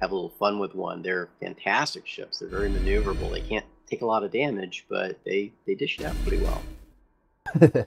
have a little fun with one. They're fantastic ships. They're very maneuverable. They can't take a lot of damage, but they they dish it out pretty well.